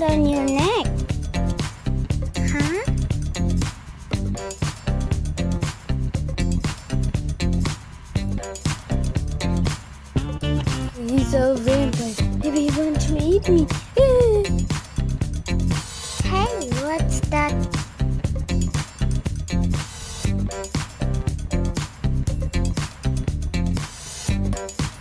that on your neck? Huh? He's a vampire. Maybe he wants to eat me. hey, what's that